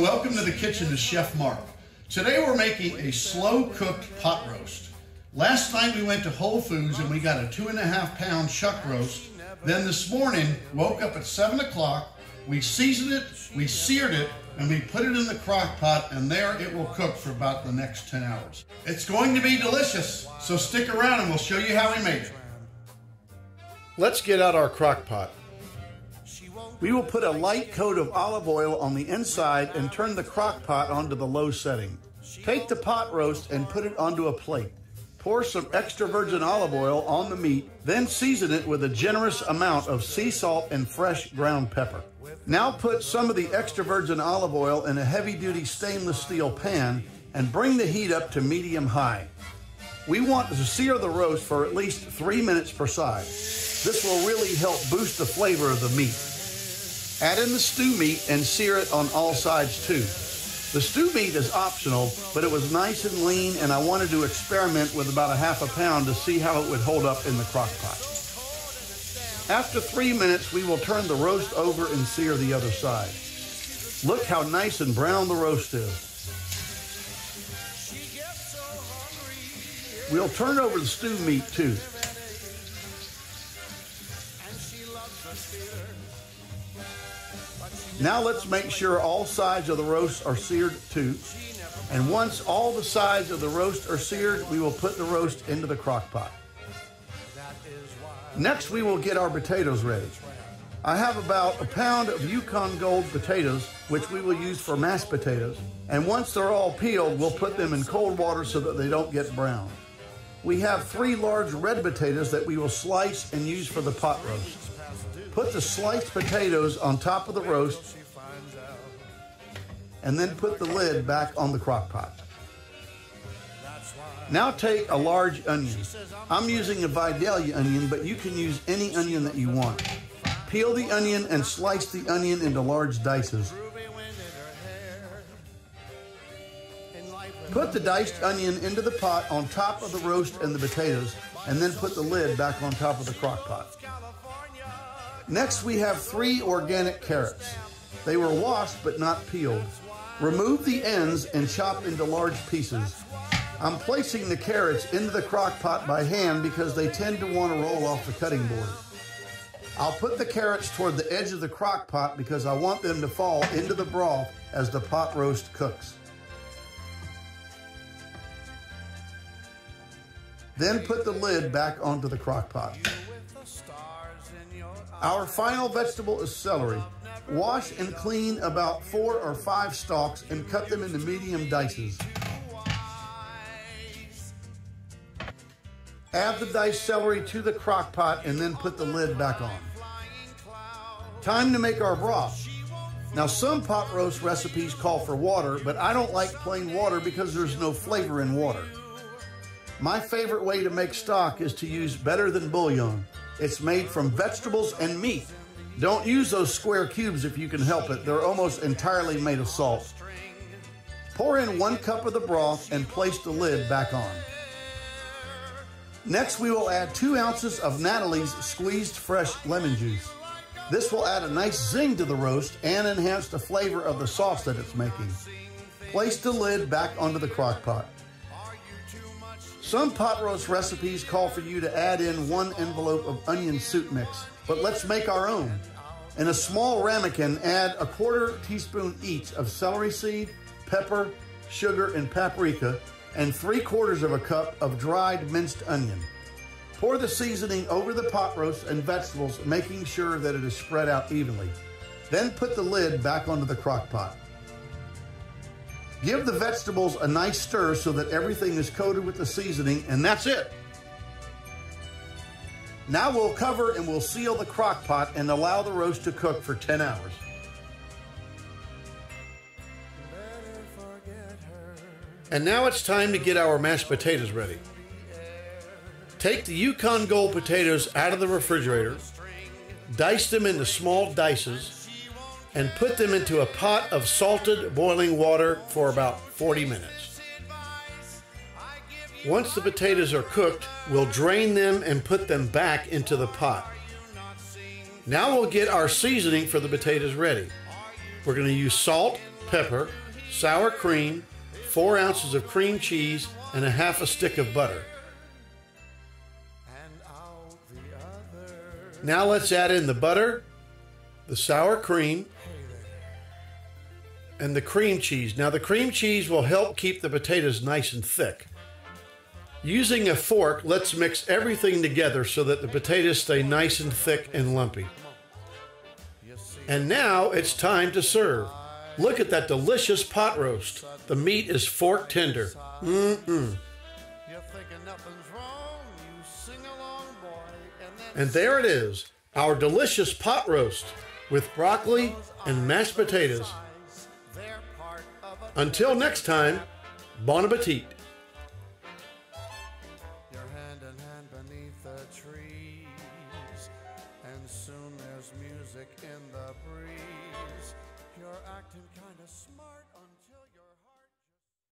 welcome to the kitchen to Chef Mark. Today we're making a slow cooked pot roast. Last night we went to Whole Foods and we got a two and a half pound chuck roast. Then this morning, woke up at seven o'clock, we seasoned it, we seared it, and we put it in the crock pot and there it will cook for about the next 10 hours. It's going to be delicious, so stick around and we'll show you how we made it. Let's get out our crock pot. We will put a light coat of olive oil on the inside and turn the crock pot onto the low setting. Take the pot roast and put it onto a plate. Pour some extra virgin olive oil on the meat, then season it with a generous amount of sea salt and fresh ground pepper. Now put some of the extra virgin olive oil in a heavy duty stainless steel pan and bring the heat up to medium high. We want to sear the roast for at least three minutes per side. This will really help boost the flavor of the meat. Add in the stew meat and sear it on all sides too. The stew meat is optional, but it was nice and lean and I wanted to experiment with about a half a pound to see how it would hold up in the crock pot. After three minutes, we will turn the roast over and sear the other side. Look how nice and brown the roast is. We'll turn over the stew meat too. Now let's make sure all sides of the roast are seared too. And once all the sides of the roast are seared, we will put the roast into the crock pot. Next, we will get our potatoes ready. I have about a pound of Yukon Gold potatoes, which we will use for mashed potatoes. And once they're all peeled, we'll put them in cold water so that they don't get brown. We have three large red potatoes that we will slice and use for the pot roast. Put the sliced potatoes on top of the roast and then put the lid back on the crock pot. Now take a large onion. I'm using a Vidalia onion, but you can use any onion that you want. Peel the onion and slice the onion into large dices. Put the diced onion into the pot on top of the roast and the potatoes, and then put the lid back on top of the crock pot. Next, we have three organic carrots. They were washed but not peeled. Remove the ends and chop into large pieces. I'm placing the carrots into the crock pot by hand because they tend to want to roll off the cutting board. I'll put the carrots toward the edge of the crock pot because I want them to fall into the broth as the pot roast cooks. Then put the lid back onto the crock pot. Our final vegetable is celery. Wash and clean about four or five stalks and cut them into medium dices. Add the diced celery to the crock pot and then put the lid back on. Time to make our broth. Now some pot roast recipes call for water, but I don't like plain water because there's no flavor in water. My favorite way to make stock is to use better than bouillon. It's made from vegetables and meat. Don't use those square cubes if you can help it. They're almost entirely made of salt. Pour in one cup of the broth and place the lid back on. Next, we will add two ounces of Natalie's squeezed fresh lemon juice. This will add a nice zing to the roast and enhance the flavor of the sauce that it's making. Place the lid back onto the crock pot. Some pot roast recipes call for you to add in one envelope of onion soup mix, but let's make our own. In a small ramekin, add a quarter teaspoon each of celery seed, pepper, sugar, and paprika, and three quarters of a cup of dried minced onion. Pour the seasoning over the pot roast and vegetables, making sure that it is spread out evenly. Then put the lid back onto the crock pot. Give the vegetables a nice stir so that everything is coated with the seasoning, and that's it. Now we'll cover and we'll seal the crock pot and allow the roast to cook for 10 hours. And now it's time to get our mashed potatoes ready. Take the Yukon Gold potatoes out of the refrigerator, dice them into small dices, and put them into a pot of salted boiling water for about 40 minutes. Once the potatoes are cooked, we'll drain them and put them back into the pot. Now we'll get our seasoning for the potatoes ready. We're going to use salt, pepper, sour cream, four ounces of cream cheese, and a half a stick of butter. Now let's add in the butter, the sour cream, and the cream cheese. Now, the cream cheese will help keep the potatoes nice and thick. Using a fork, let's mix everything together so that the potatoes stay nice and thick and lumpy. And now it's time to serve. Look at that delicious pot roast. The meat is fork tender. Mm-mm. And there it is, our delicious pot roast with broccoli and mashed potatoes. Until next time, bon appetit. Your hand in hand beneath the trees, and soon there's music in the breeze. You're acting kind of smart.